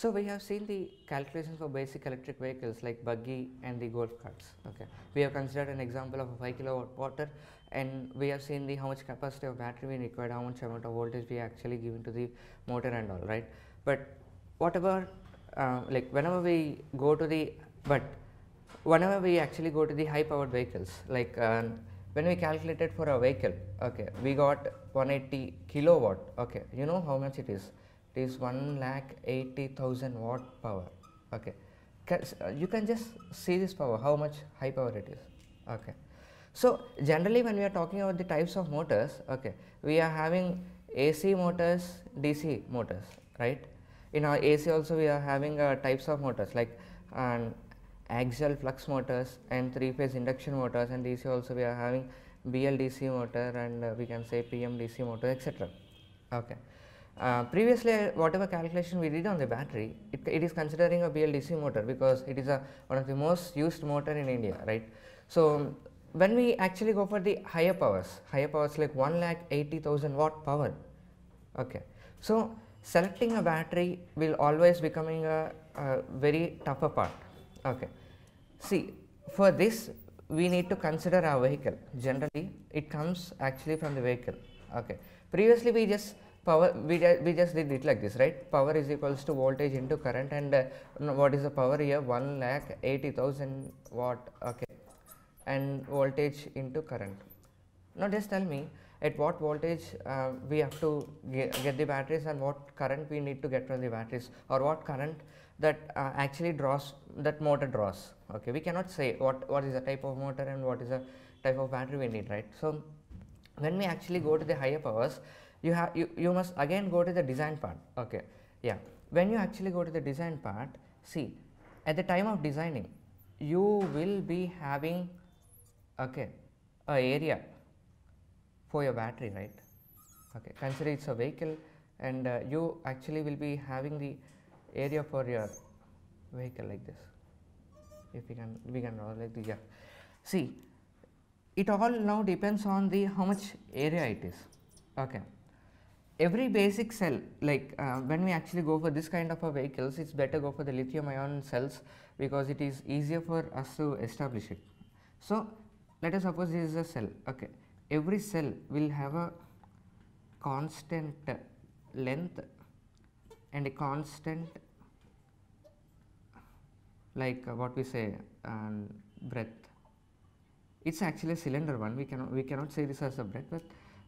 So, we have seen the calculations for basic electric vehicles like buggy and the golf carts. Okay. We have considered an example of a 5 kilowatt water and we have seen the how much capacity of battery we required, how much amount of voltage we actually given to the motor and all right. But whatever uh, like whenever we go to the but whenever we actually go to the high powered vehicles like uh, when we calculated for a vehicle okay we got 180 kilowatt okay you know how much it is it is 1 lakh 80,000 watt power. Okay. Uh, you can just see this power how much high power it is. Okay. So generally when we are talking about the types of motors okay we are having AC motors DC motors right? In our AC also we are having uh, types of motors like um, axial flux motors and three phase induction motors and DC also we are having BLDC motor and uh, we can say PMDC motor etc. Okay. Uh, previously whatever calculation we did on the battery it, it is considering a BLDC motor because it is a one of the most used motor in India right. So when we actually go for the higher powers higher powers like 1 lakh 80,000 watt power okay. So selecting a battery will always becoming a, a very tougher part okay. See for this we need to consider our vehicle generally it comes actually from the vehicle okay. Previously we just power we, we just did it like this right? Power is equals to voltage into current and uh, what is the power here? 1 lakh 80,000 watt okay. And voltage into current. Now just tell me at what voltage uh, we have to ge- get the batteries and what current we need to get from the batteries? Or what current that uh, actually draws that motor draws okay? We cannot say what what is the type of motor and what is the type of battery we need right? So when we actually go to the higher powers you have you, you must again go to the design part. Okay. Yeah. When you actually go to the design part see at the time of designing you will be having okay a area for your battery right? Okay. Consider it's a vehicle and uh, you actually will be having the area for your vehicle like this. If we can we can draw like this yeah. See it all now depends on the how much area it is. Okay every basic cell like uh, when we actually go for this kind of a vehicles it's better go for the lithium ion cells because it is easier for us to establish it. So let us suppose this is a cell okay. Every cell will have a constant length and a constant like uh, what we say um, breadth. It's actually a cylinder one. We cannot we cannot say this as a breadth but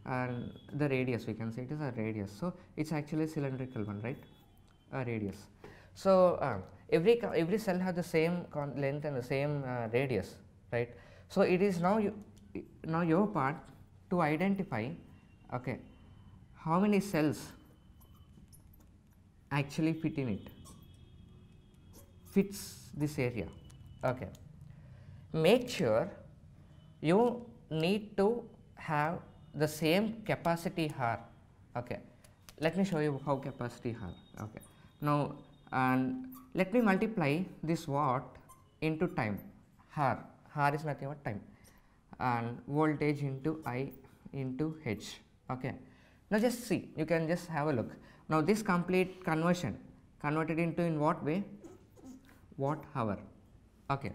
and the radius we can say it is a radius. So it's actually a cylindrical one right? A radius. So uh, every every cell has the same length and the same uh, radius right? So it is now you now your part to identify okay how many cells actually fit in it fits this area okay? Make sure you need to have the same capacity har. Okay. Let me show you how capacity har. Okay. Now and let me multiply this watt into time. Har. Har is nothing but time. And voltage into i into h. Okay. Now just see. You can just have a look. Now this complete conversion converted into in what way? Watt hour. Okay.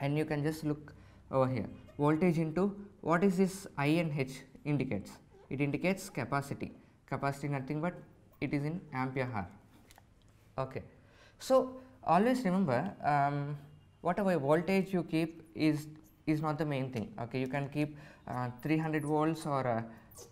And you can just look over here. Voltage into what is this i and h indicates? It indicates capacity. Capacity nothing but it is in ampere hour. Okay. So always remember um, whatever voltage you keep is is not the main thing. Okay you can keep uh, 300 volts or uh,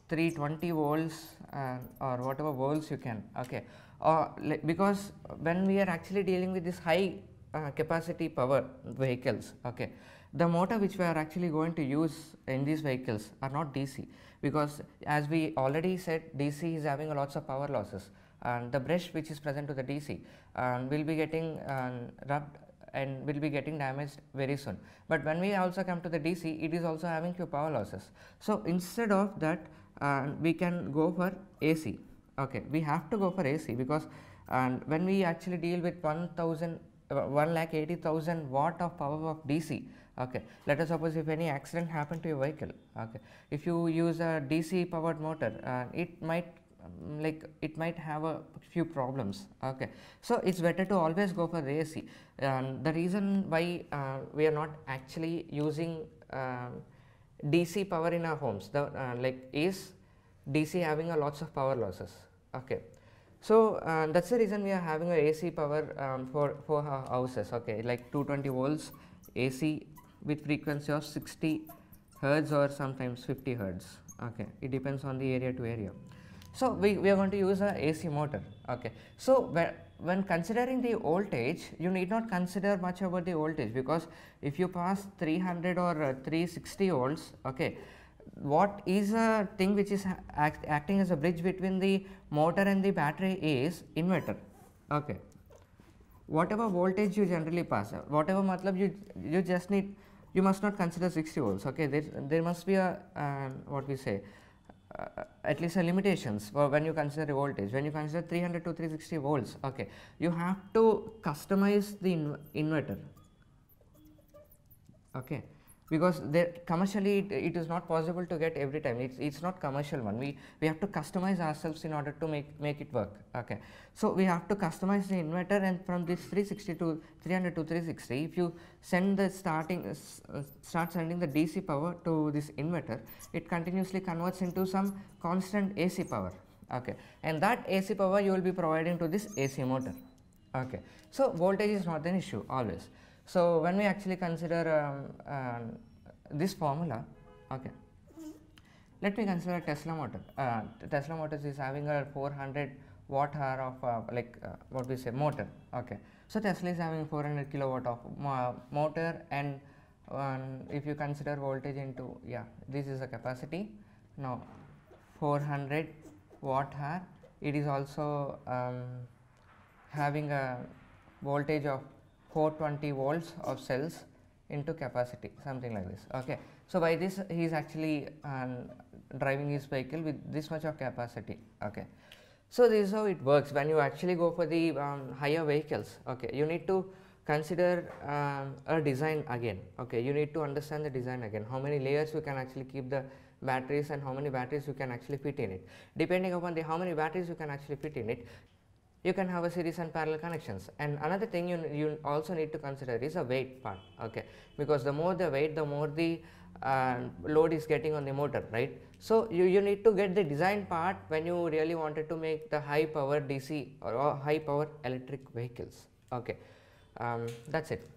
320 volts uh, or whatever volts you can. Okay. Or because when we are actually dealing with this high uh, capacity power vehicles okay the motor which we are actually going to use in these vehicles are not dc because as we already said dc is having lots of power losses and the brush which is present to the dc um, will be getting um, rubbed and will be getting damaged very soon. But when we also come to the DC, it is also having few power losses. So instead of that, uh, we can go for AC. Okay, we have to go for AC because and when we actually deal with 1000 uh, 1 lakh 80,000 watt of power of DC. Okay, let us suppose if any accident happen to your vehicle. Okay, if you use a DC powered motor, uh, it might um, like it might have a few problems okay. So it's better to always go for AC and the reason why uh, we are not actually using um, DC power in our homes the uh, like is DC having a lots of power losses okay. So uh, that's the reason we are having a AC power um, for for our houses okay. Like 220 volts AC with frequency of 60 hertz or sometimes 50 hertz. Okay. It depends on the area to area. So we, we are going to use a AC motor. Okay. So whe- when considering the voltage you need not consider much about the voltage because if you pass 300 or uh, 360 volts okay what is a thing which is act, acting as a bridge between the motor and the battery is inverter. Okay. Whatever voltage you generally pass whatever matlab you you just need you must not consider 60 volts okay? There there must be a uh, what we say uh, at least a limitations for when you consider the voltage. When you consider 300 to 360 volts okay you have to customize the inv- inverter. Okay because there commercially it, it is not possible to get every time. It's, it's not commercial one. We we have to customize ourselves in order to make make it work. Okay. So we have to customize the inverter and from this 360 to 300 to 360 if you send the starting uh, start sending the dc power to this inverter it continuously converts into some constant ac power. Okay. And that ac power you will be providing to this ac motor. Okay. So voltage is not an issue always so when we actually consider um, um, this formula okay. Let me consider tesla motor. Uh, tesla motors is having a 400 watt hour of uh, like uh, what we say motor okay. So tesla is having 400 kilowatt of motor and um, if you consider voltage into yeah this is a capacity. Now 400 watt hour it is also um, having a voltage of 420 volts of cells into capacity something like this okay. So by this he is actually um, driving his vehicle with this much of capacity okay. So this is how it works. When you actually go for the um, higher vehicles okay you need to consider um, a design again okay. You need to understand the design again how many layers you can actually keep the batteries and how many batteries you can actually fit in it. Depending upon the how many batteries you can actually fit in it you can have a series and parallel connections. And another thing you, you also need to consider is a weight part okay? Because the more the weight the more the uh, load is getting on the motor right? So you, you need to get the design part when you really wanted to make the high power dc or, or high power electric vehicles okay? Um, that's it